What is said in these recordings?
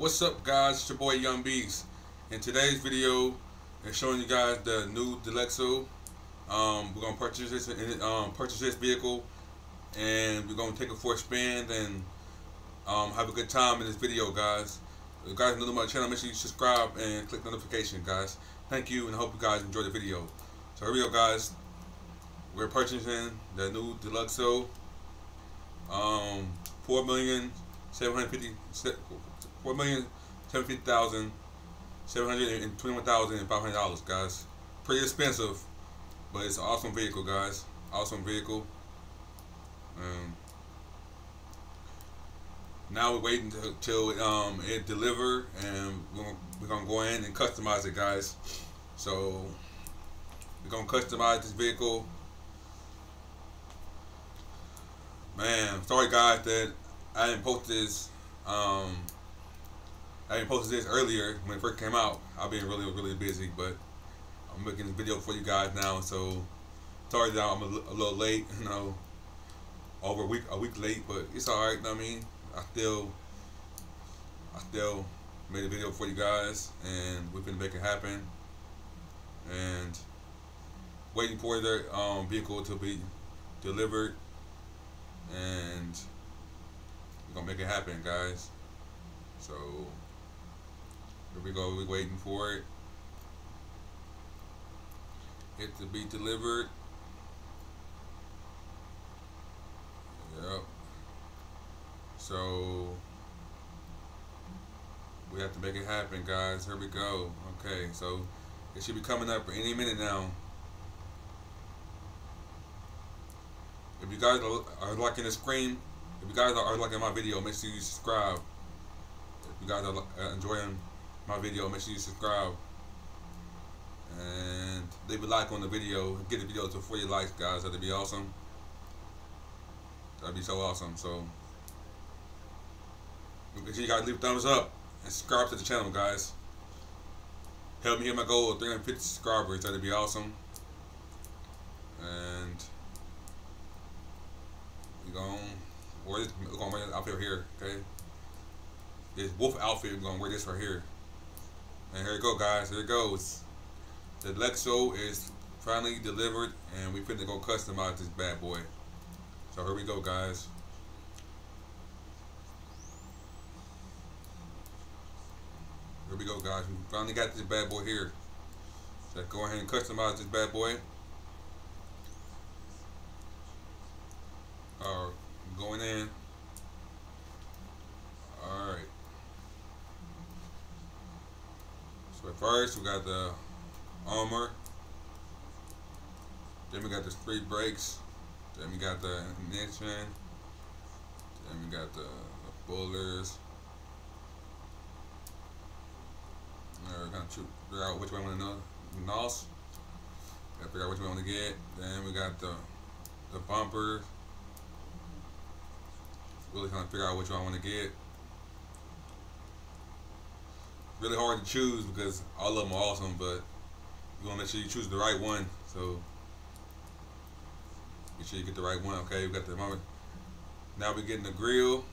What's up guys, it's your boy Young Beast. In today's video, I'm showing you guys the new Deluxo. Um, we're gonna purchase this um, purchase this vehicle and we're gonna take it for a spin and um, have a good time in this video guys. If you guys new to my channel, make sure you subscribe and click notification guys. Thank you and I hope you guys enjoy the video. So here we go guys. We're purchasing the new Deluxo. Um, four million seven hundred fifty four million seven fifty thousand seven hundred and twenty one thousand and five hundred dollars, guys. Pretty expensive, but it's an awesome vehicle, guys. Awesome vehicle. Um, now we're waiting till um, it deliver, and we're gonna, we're gonna go in and customize it, guys. So we're gonna customize this vehicle. Man, sorry guys that I didn't post this. Um, I didn't post this earlier when it first came out. I've been really, really busy, but I'm making this video for you guys now. So sorry that I'm a, a little late. You know, over a week, a week late, but it's all right. I mean, I still, I still made a video for you guys, and we're gonna make it happen. And waiting for the um, vehicle to be delivered, and we're gonna make it happen, guys. So here we go. We're waiting for it. It to be delivered. Yep. So we have to make it happen, guys. Here we go. Okay, so it should be coming up any minute now. If you guys are, liking the screen, if you guys are, liking my video, make sure you subscribe. If you guys are uh, enjoying my video, make sure you subscribe. And leave a like on the video. Get the video to 40 likes, guys. That'd be awesome. That'd be so awesome. So, make sure you guys leave a thumbs up and subscribe to the channel, guys. Help me hit my goal of 350 subscribers. That'd be awesome. And we going wear this. We're gonna wear this outfit here, okay? This wolf outfit. We're gonna wear this right here. And here we go, guys. Here it goes. The Deluxo is finally delivered, and we finna go customize this bad boy. So here we go, guys. Here we go, guys. We finally got this bad boy here. So let's go ahead and customize this bad boy. Alright, going in. Alright. So first we got the armor. Then we got the street brakes. Then we got the ignition. Then we got the, the pullers. we're gonna figure out which one we want to know. NOS. Gotta figure out which one we want to get. Then we got the the bumpers. Really trying to figure out which one I want to get. Really hard to choose because all of them are awesome, but you want to make sure you choose the right one. So make sure you get the right one. Okay, we got the moment. Now we're getting the grill.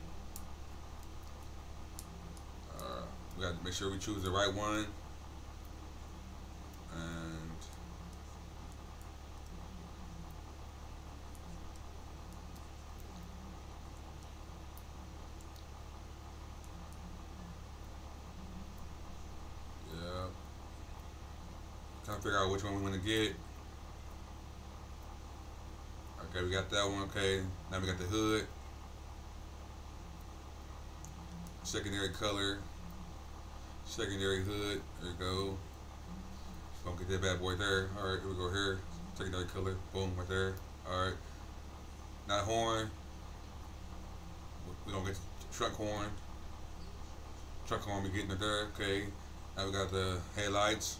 Uh, we got to make sure we choose the right one. And yeah, trying to figure out which one we want to get. Okay, we got that one. Okay, now we got the hood. Secondary color. Secondary hood. There we go. Gonna get that bad boy there. Alright, here we go here. Secondary color. Boom, right there. Alright. Not horn. We're gonna get truck horn. Truck horn, we getting it there. Okay. Now we got the headlights.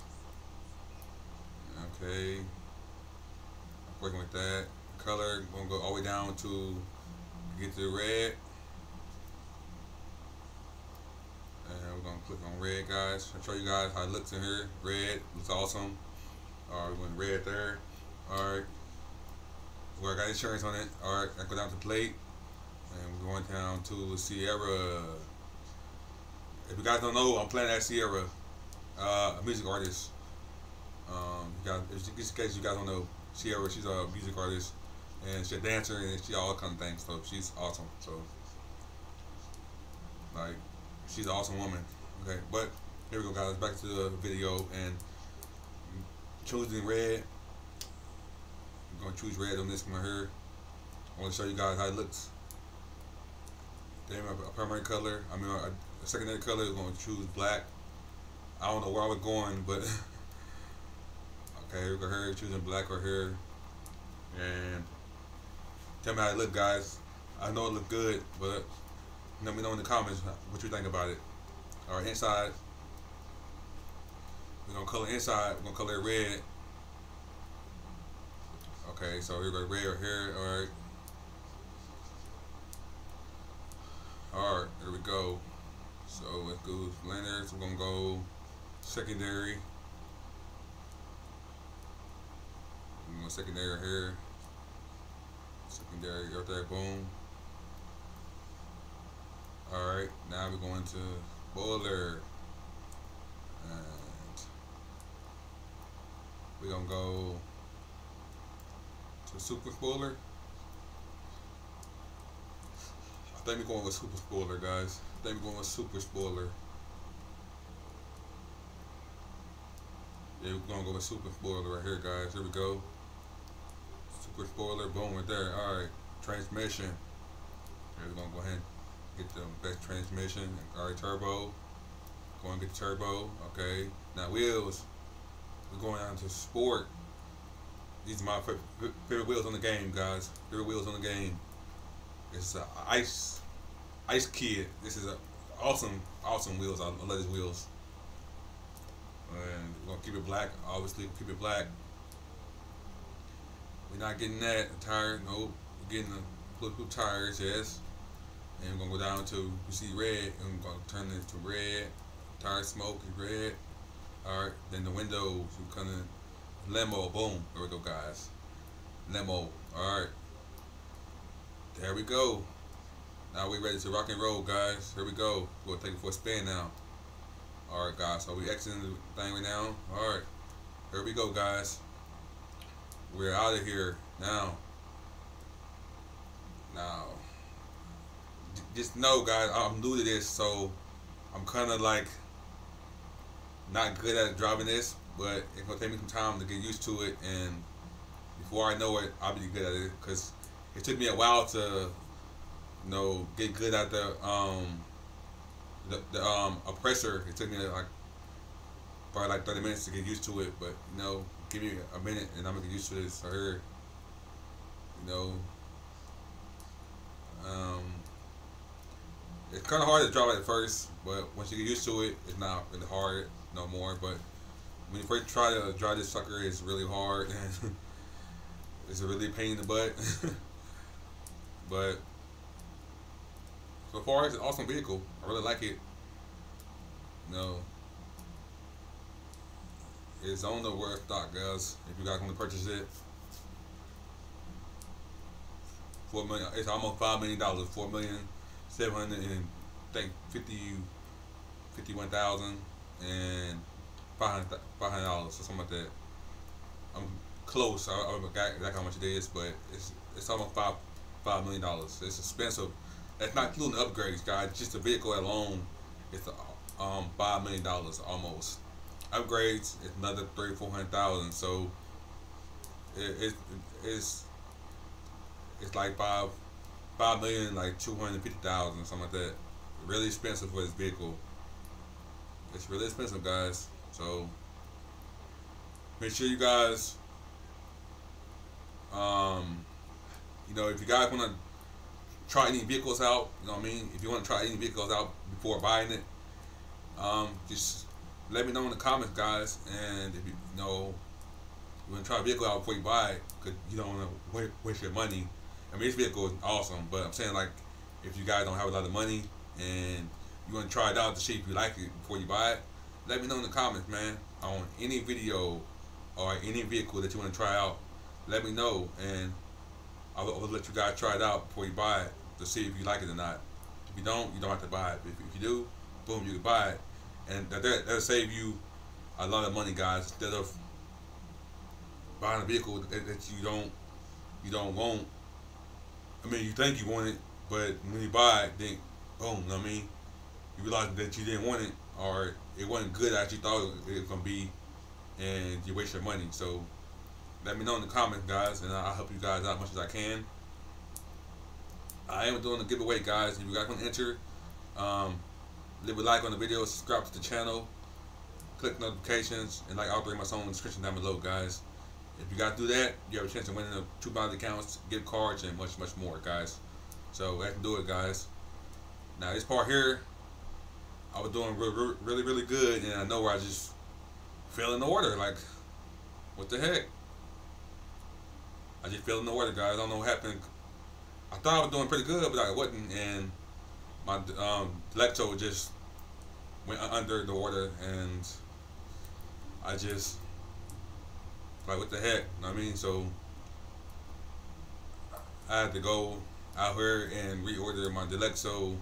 Okay. I'm Working with that color. We're gonna go all the way down to get to the red. And we're gonna click on red guys. I'll show you guys how it looks in here. Red looks awesome. Alright, we went red there. Alright. Well I got insurance on it. Alright, I go down to plate. And we're going down to Sierra. if you guys don't know, I'm playing at Sierra, uh, a music artist. Um, guys, just in case you guys don't know, Sierra, she's a music artist, and she's a dancer, and she all kind of things. So she's awesome. So like, she's an awesome woman. Okay, but here we go, guys. Back to the video and choosing red. I'm gonna choose red on this one here. I want to show you guys how it looks. Then a primary color. I mean, a, secondary color is to choose black. I don't know where I was going, but okay, here we go here, choosing black or here. And tell me how it look, guys. I know it look good, but let me know in the comments what you think about it. All right, inside, we're gonna color inside. We're gonna color it red. Okay, so here we go red or here. All right. Alright, here we go. So let's go. We're gonna go secondary. Going secondary here. Secondary right boom. Alright, now we're going to boiler. And we're gonna go to super spoiler. I think we're going with super spoiler, guys. I think we're going with super spoiler. Yeah, we're gonna go with super spoiler right here, guys. Here we go. Super spoiler, boom, right there. Alright, transmission. We're gonna go ahead and get the best transmission. And Alright, turbo. Go and get the turbo. Okay. Now, wheels. We're going on to sport. These are my favorite wheels on the game, guys. Favorite wheels on the game. It's a ice ice kid. This is a awesome awesome wheels. I love these wheels. And we're gonna keep it black. Obviously, keep it black. We're not getting that tire. Nope. We're getting the bulletproof tires. Yes. And we're gonna go down to you see red, and we're gonna turn this to red. Tire smoke is red. All right. Then the windows we're gonna limo. Boom. There we go, guys. Limo. All right. There we go. Now we ready to rock and roll, guys. Here we go. We'll take it for a spin now. Alright, guys. So we exiting the thing right now. Alright. Here we go, guys. We're out of here now. Now. Just know, guys, I'm new to this, so I'm kind of like not good at driving this, but it's to take me some time to get used to it, and before I know it, I'll be good at it, because it took me a while to, you know, get good at the um the, the um oppressor. It took me like probably like thirty minutes to get used to it, but you know, give me a minute and I'm gonna get used to this. I heard, you know, um, it's kind of hard to draw at first, but once you get used to it, it's not really hard no more. But when you first try to drive this sucker, it's really hard and it's a really pain in the butt. But so far, it's an awesome vehicle. I really like it. You know, it's on the worth stock, guys. If you guys want to purchase it, four million. It's almost five million dollars. Four million seven hundred and think fifty, fifty-one thousand and five hundred dollars or something like that. I'm close. I, I forgot exactly how much it is, but it's it's almost five five million dollars. It's expensive. That's not including upgrades, guys. Just the vehicle alone, it's um five million dollars almost. Upgrades, it's another three four hundred thousand. So it, it it's it's like five five million, like two hundred fifty thousand, something like that. Really expensive for this vehicle. It's really expensive, guys. So make sure you guys um you know, if you guys want to try any vehicles out, you know what I mean? If you want to try any vehicles out before buying it, um, just let me know in the comments, guys. And if you, know, you want to try a vehicle out before you buy it, because you don't want to waste your money. I mean, this vehicle is awesome, but I'm saying, like, if you guys don't have a lot of money and you want to try it out to see if you like it before you buy it, let me know in the comments, man, on any video or any vehicle that you want to try out. Let me know, and I will, I will let you guys try it out before you buy it to see if you like it or not. If you don't, you don't have to buy it. If, if you do, boom, you can buy it, and that that'll save you a lot of money, guys. Instead of buying a vehicle that, that you don't you don't want. I mean, you think you want it, but when you buy it, then boom, you know what I mean, you realize that you didn't want it or it wasn't good as you thought it was gonna be, and you waste your money. So let me know in the comments, guys, and I'll help you guys out as much as I can. I am doing a giveaway, guys. If you guys want to enter, um, leave a like on the video, subscribe to the channel, click notifications, and like all three of my songs in the description down below, guys. If you guys do that, you have a chance to win the two bounty accounts, gift cards, and much, much more, guys. So let's do it, guys. Now this part here, I was doing really, really, really good, and I know where I just fell in the order. Like, what the heck? I just fell in the order, guys. I don't know what happened. I thought I was doing pretty good, but I wasn't, and my um, Deluxo just went under the water, and I just like what the heck, you know what I mean? So I had to go out here and reorder my Deluxo.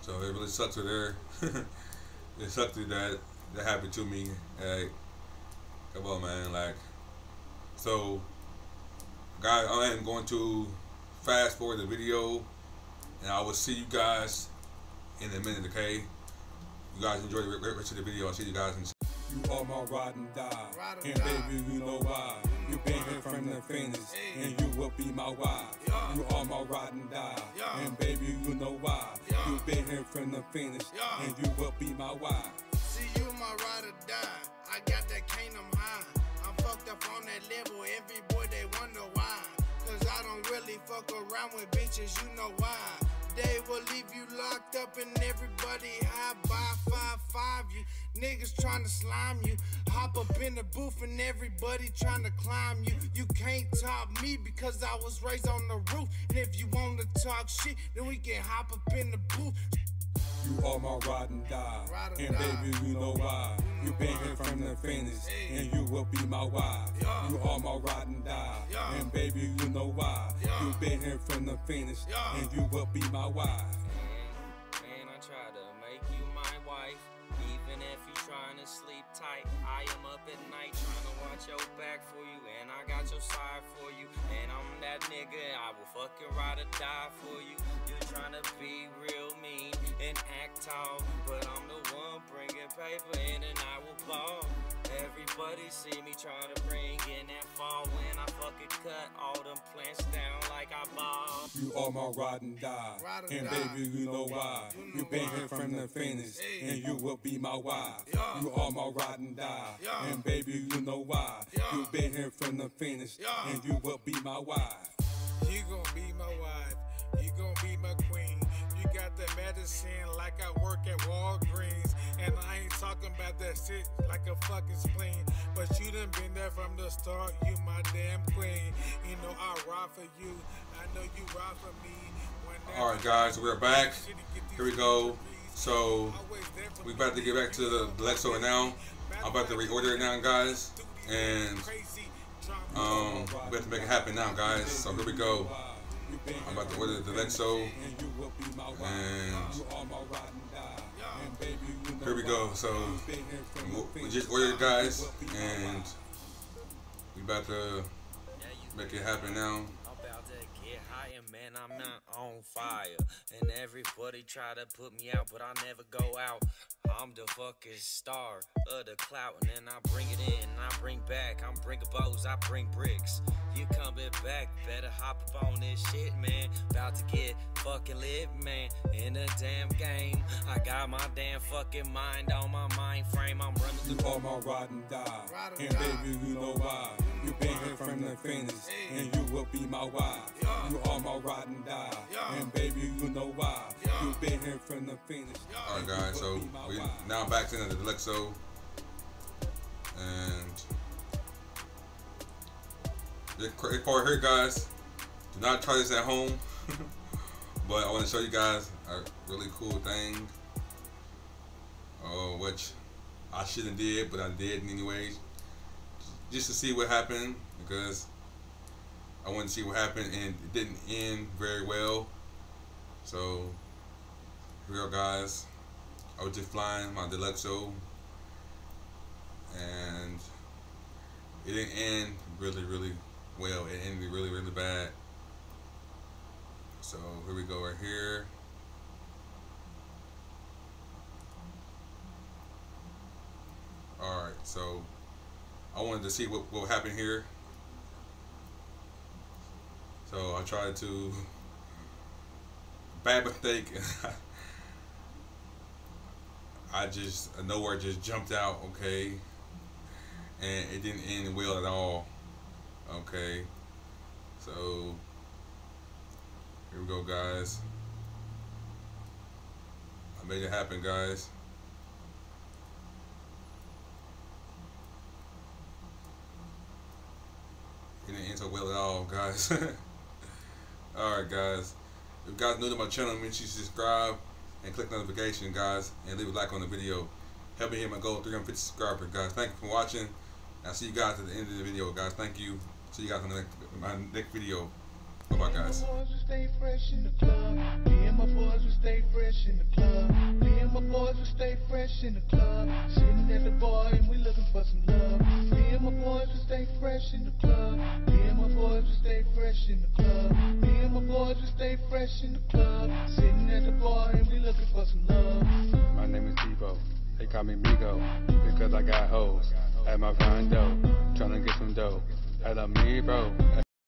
So it really sucks with there. it sucks that that happened to me. Like, come on, man. Like, so, guys, I am going to fast forward the video, and I will see you guys in a minute. Okay. You guys enjoy the rest of the video. I'll see you guys in. You are my ride and die. Ride and, and baby, you know why. You been from the Phoenix, and you will be my wife. Yeah. You are my ride and die. Yeah. And baby, you know why. Yeah. You been here from the Phoenix, and you will be my wife. See, you my ride or die. I got that cane, I'm high. I'm fucked up on that level. Every boy, they wonder why. Cause I don't really fuck around with bitches, you know why. They will leave you locked up and everybody high by five five you. Niggas trying to slime you. Hop up in the booth and everybody trying to climb you. You can't top me because I was raised on the roof. And if you wanna talk shit, then we can hop up in the booth. You are my ride and die. Ride and, and baby, you know why. You been here from the Phoenix, and you will be my wife. Yeah. You are my ride and die. Yeah. And baby, you know why. Yeah. You been here from the Phoenix, and you will be my wife. Man, I try to make you my wife. Even if you trying to sleep tight, I am up at night trying to watch your back for you, and I got your side for you. And I'm that nigga, I will fucking ride or die for you. You're trying to be real mean and act tall. But I'm the one bringing paper in and I will ball. Everybody see me try to bring in that fall when I fucking cut all them plants down like I ball. You are my ride and die. Ride and, and die. baby, you know why. You, you been here from the Phoenix, hey. and you will be my wife. Yeah. You are my ride and die. Yeah. And baby, you know why. Yeah. You been here from the Phoenix, and you will be my wife. You gon' be my wife. You gon' be my queen. The medicine like I work at Walgreens. And I ain't talking about that shit like a fucking spleen. But you done been there from the start. You my damn queen. You know I ride for you. I know you ride for me. Alright guys, we're back. Here we go. So we about to get back to the Deluxo now. I'm about to reorder it now, guys. And um, we have to make it happen now, guys. So here we go. I'm about to order the Deluxo. And here we go. So we just ordered, guys, and we about to make it happen now man, I'm not on fire. And everybody try to put me out, but I never go out. I'm the fucking star of the clout, and then I bring it in, and I bring back. I'm bringing bows, I bring bricks. You coming back, better hop up on this shit, man. About to get fucking lit, man. In the damn game, I got my damn fucking mind on my mind frame. I'm running through all my ride and die. And baby, you know why. You been here from the Phoenix, and you will be my wife. You are my ride and die. And baby, you know why. You've been here from the Phoenix. Alright, guys, so we now back to the Deluxo. And this part here, guys, do not try this at home. but I want to show you guys a really cool thing. Uh, which I shouldn't did, but I did anyways. Just to see what happened because I wanted to see what happened and it didn't end very well. So Here we go, guys. I was just flying my Deluxo, and it didn't end really, really well. It ended really, really bad. So here we go, right here. Alright, so I wanted to see what, what happened here. So I tried to bad mistake. I just nowhere just jumped out, okay, and it didn't end well at all, okay. So here we go, guys. I made it happen, guys. It didn't end so well at all, guys. Alright, guys. If you guys new to my channel, make sure you subscribe and click notification, guys, and leave a like on the video. Help me hit my goal 350 subscribers, guys. Thank you for watching. I'll see you guys at the end of the video, guys. Thank you. See you guys in the next, my next video. Bye bye, guys. And my boys will stay fresh in the club. Sitting at the bar and we looking for some love. Me and my boys will stay fresh in the club. Me and my boys will stay fresh in the club. Me and my boys will stay fresh in the club. Sitting at the bar and we looking for some love. My name is Devo. They call me Migo because I got hoes at my door, trying to get some dough. A me, bro.